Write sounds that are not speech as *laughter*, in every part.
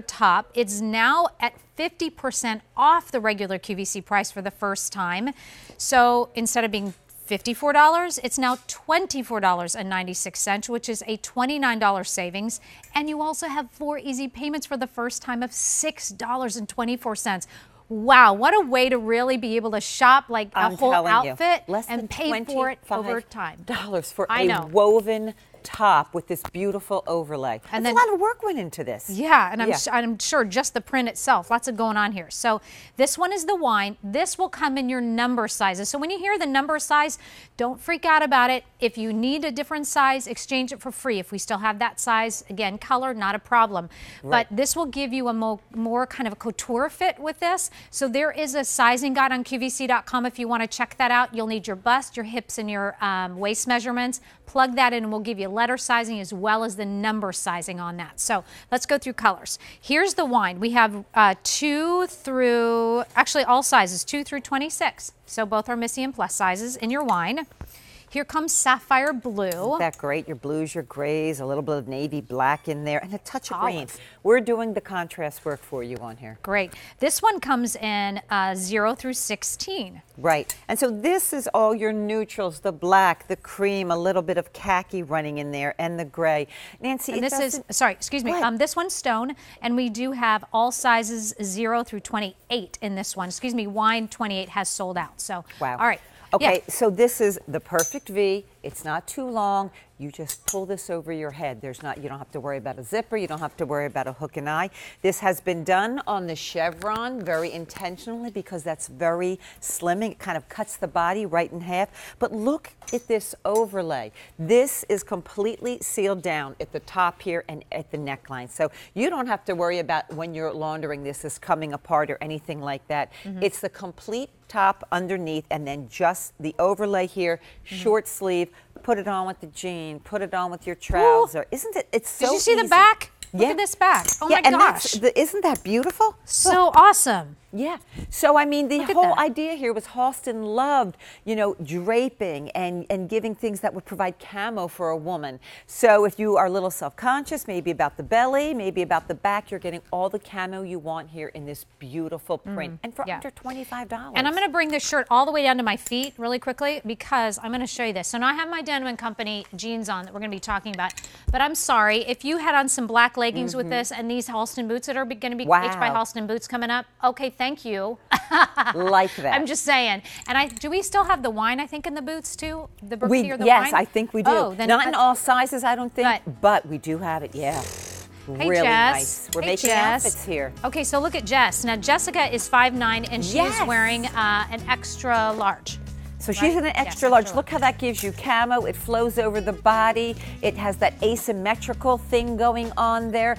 top. It's now at 50% off the regular QVC price for the first time. So instead of being $54, it's now $24.96, which is a $29 savings. And you also have four easy payments for the first time of $6.24. Wow, what a way to really be able to shop like a I'm whole outfit you, and pay for it over time. Dollars for I a know. woven top with this beautiful overlay. And then- a lot of work went into this. Yeah, and I'm, Yeah. I'm sure just the print itself, lots of going on here. So this one is the wine. This will come in your number sizes. So when you hear the number size, don't freak out about it. If you need a different size, exchange it for free. If we still have that size, again, color, not a problem. Right. But this will give you a mo- more kind of a couture fit with this. So there is a sizing guide on QVC.com if you want to check that out. You'll need your bust, your hips, and your um, waist measurements. Plug that in, and we'll give you letter sizing as well as the number sizing on that. So let's go through colors. Here's the wine. We have uh, two through, actually all sizes, two through 26. So both are Missy and plus sizes in your wine. Here comes sapphire blue. Isn't that great? Your blues, your grays, a little bit of navy black in there, and a touch of green. We're doing the contrast work for you on here. Great. This one comes in uh, 0 through 16. Right. And so this is all your neutrals, the black, the cream, a little bit of khaki running in there, and the gray. Nancy, And this is, sorry, excuse me. Um, this one's stone, and we do have all sizes 0 through 28 in this one. Excuse me, wine 28 has sold out. So, Wow. all right. Okay, Yeah. so this is the perfect District V It's not too long. You just pull this over your head. There's not you don't have to worry about a zipper, you don't have to worry about a hook and eye. This has been done on the chevron very intentionally because that's very slimming. It kind of cuts the body right in half. But look at this overlay. This is completely sealed down at the top here and at the neckline. So you don't have to worry about when you're laundering this is coming apart or anything like that. Mm-hmm. It's the complete top underneath and then just the overlay here, Mm-hmm. short sleeve. Put it on with the jean. Put it on with your trouser. Isn't it? It's so. Did you see the easy. back? Look Yeah. at this back. Oh yeah, my gosh. the, isn't that beautiful? so awesome. Yeah. So I mean, the whole that. idea here was Halston loved, you know, draping and and giving things that would provide camo for a woman. So if you are a little self-conscious, maybe about the belly, maybe about the back, you're getting all the camo you want here in this beautiful print, and for Mm, yeah. under twenty-five dollars. And I'm going to bring this shirt all the way down to my feet really quickly because I'm going to show you this. So now I have my Denim and Company jeans on that we're going to be talking about. But I'm sorry, if you had on some black leggings with this and these Halston boots that are going to be H by Mm-hmm. Halston boots coming up, okay, thank you. *laughs* like that. I'm just saying. And I do we still have the wine? I think in the boots too. The We, burgundy or the yes, wine? I think we do. Oh, then Not in all sizes, I don't think, But- but, we do have it. Yeah, Hey, really Jess. nice. We're Hey, making Jess. outfits here. Okay, so look at Jess. Now Jessica is 5'9 and she is wearing uh, an extra large. So she's Right? in an Yes, extra large. extra Look how that gives you camo. It flows over the body. It has that asymmetrical thing going on there.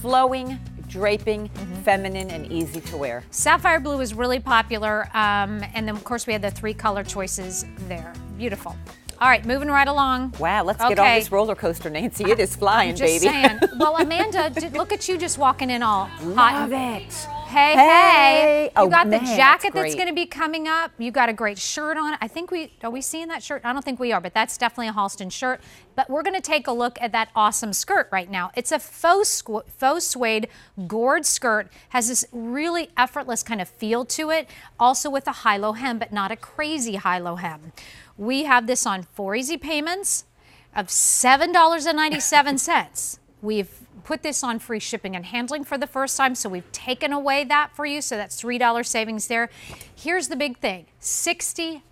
Flowing, draping, Mm-hmm. feminine, and easy to wear. Sapphire blue is really popular, um, and then of course we had the three color choices there. Beautiful. All right, moving right along. Wow, let's get on this roller coaster, Nancy. It is flying, I'm Just baby. saying. Well, *laughs* Amanda, did, look at you just walking in all hot. Love it. Hey, hey. You oh, got man, the jacket that's, that's going to be coming up. You got a great shirt on. I think we are we seeing that shirt? I don't think we are, but that's definitely a Halston shirt. But we're going to take a look at that awesome skirt right now. It's a faux faux suede gored skirt. Has this really effortless kind of feel to it, also with a high-low hem, but not a crazy high-low hem. We have this on four easy payments of $7.97. We've put this on free shipping and handling for the first time, so we've taken away that for you. So that's $3 savings there. Here's the big thing 65%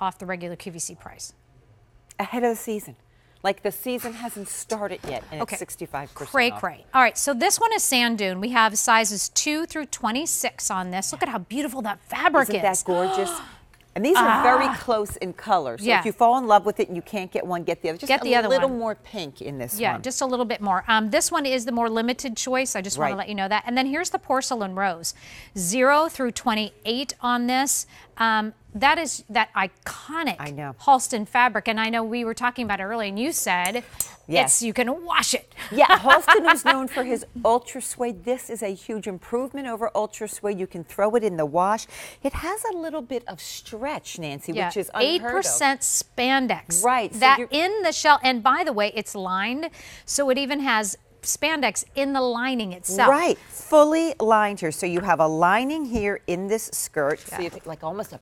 off the regular QVC price. Ahead of the season. Like the season hasn't started yet, and Okay. it's 65% Cray off. cray. All right, so this one is sand dune. We have sizes 2 through 26 on this. Look at how beautiful that fabric Isn't is. that gorgeous? *gasps* *gasps* *gasps* And these are very close in color. So Ah. Yeah. if you fall in love with it and you can't get one, get the other. Just Get a the other little one. more pink in this Yeah, one. Yeah, just a little bit more. Um, this one is the more limited choice. I just want to let you know that. And then here's the porcelain rose, zero through 28 on this. Um, that is that iconic I know. Halston fabric, and I know we were talking about it earlier, and you said Yes. it's you can wash it. Yeah, *laughs* Halston is known for his Ultrasuede. This is a huge improvement over Ultrasuede. You can throw it in the wash. It has a little bit of stretch, Nancy, which is eight percent spandex. Right, so that in the shell, and by the way, it's lined, so it even has spandex in the lining itself. Right, fully lined here. So you have a lining here in this skirt. Yeah. So you think like almost a